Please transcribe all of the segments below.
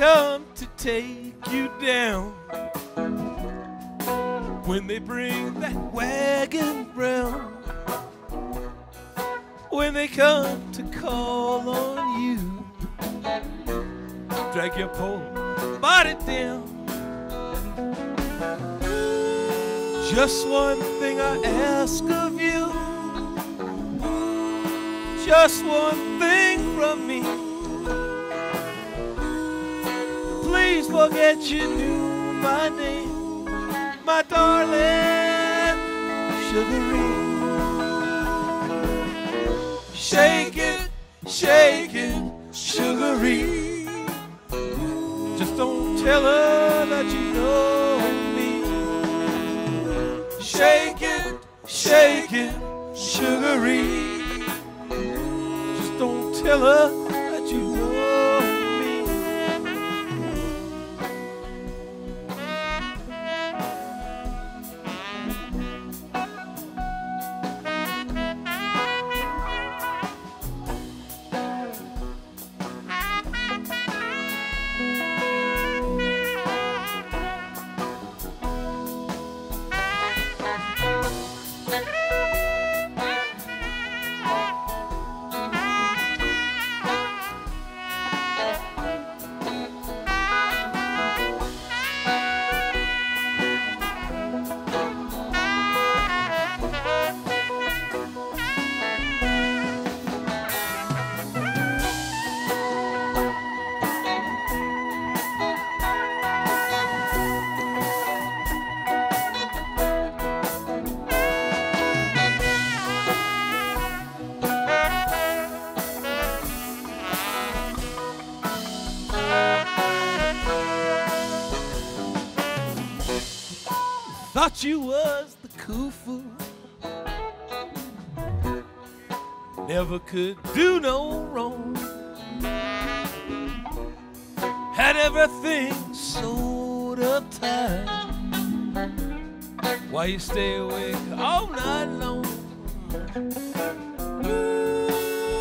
come to take you down, when they bring that wagon round, when they come to call on you, drag your poor body down. Just one thing I ask of you. Just one thing from me. Please forget you knew my name, my darling Sugaree. Shake it, shake it, Sugaree. Just don't tell her that you know me. Shake it, shake it, Sugaree. Just don't tell her Thought you was the cool fool. Never could do no wrong. Had everything so uptight. Why you stay awake all night long?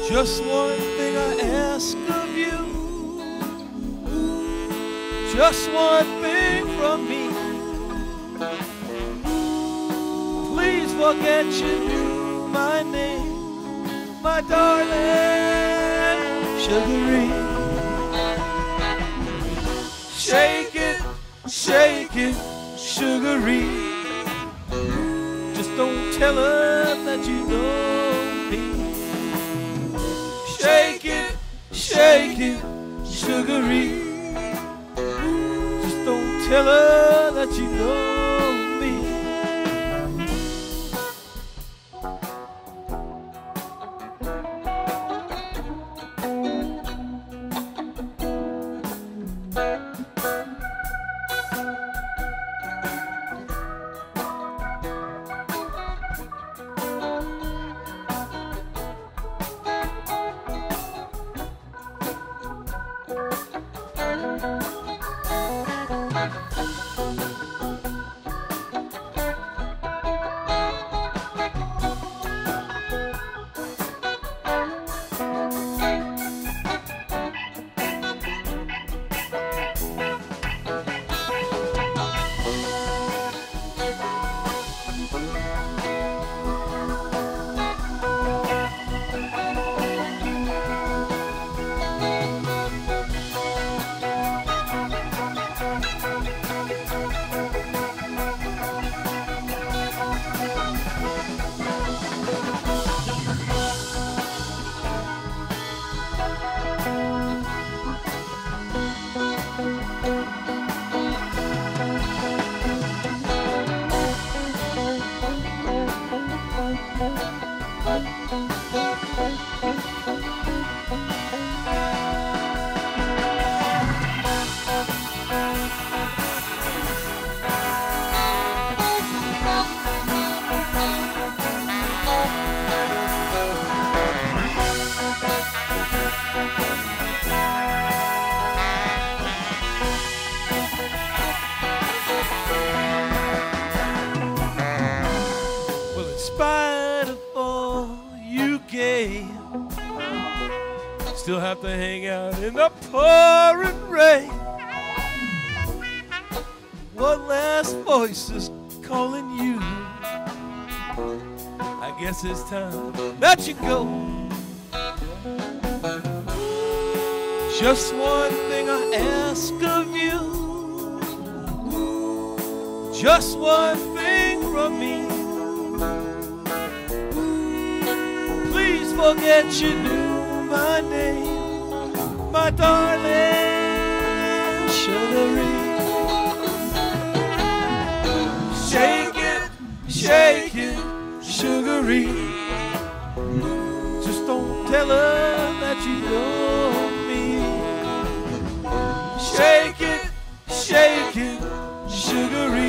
Just one thing I ask of you. Just one thing from me. Forget you knew my name, my darling Sugaree. Shake it, shake it, Sugaree. Just don't tell her that you know me. Shake it, shake it, Sugaree. Just don't tell her that you know metaphor you gave. Still have to hang out in the pouring rain. One last voice is calling you. I guess it's time that you go. Just one thing I ask of you. Just one thing from me. Forget you knew my name, my darling Sugaree. Shake it, shake it, Sugaree. Just don't tell her that you know me. Shake it, shake it, Sugaree.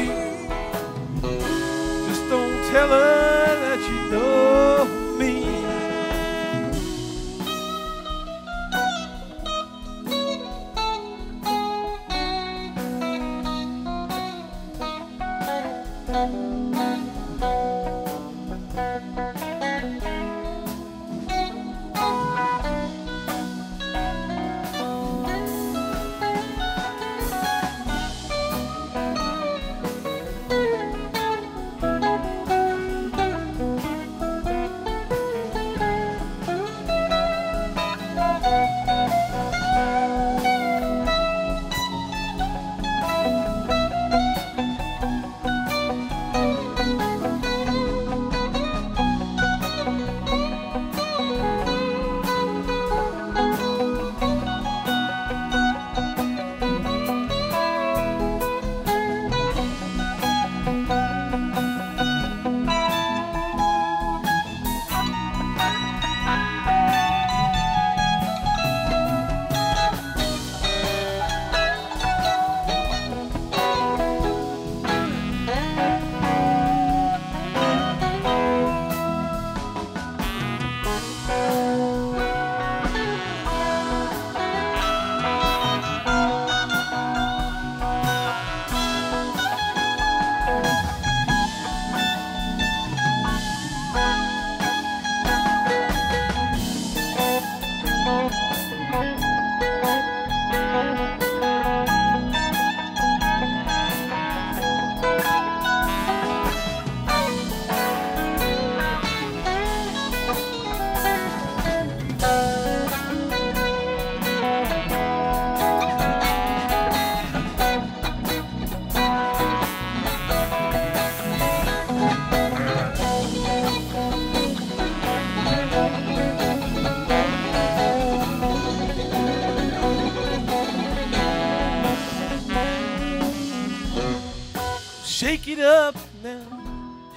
It up now,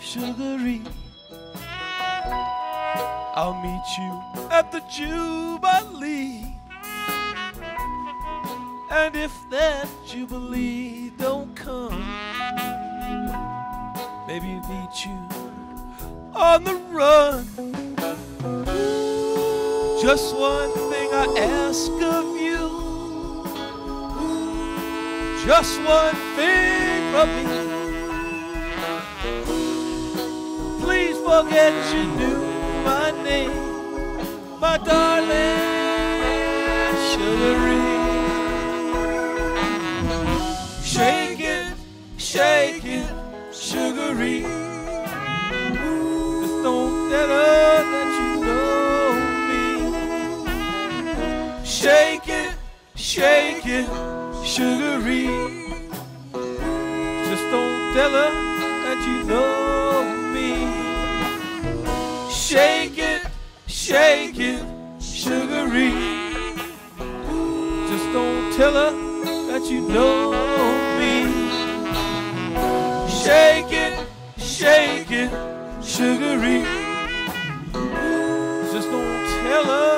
Sugaree. I'll meet you at the Jubilee. And if that Jubilee don't come, maybe meet you on the run. Just one thing I ask of you. Just one thing from me. Forget you knew my name, my darling Sugaree. Shake it, shake it, Sugaree. Just don't tell her that you know me. Shake it, shake it, Sugaree. Just don't tell her that you know shake it, Sugaree. Just don't tell her that you know me. Shake it, shake it, Sugaree. Just don't tell her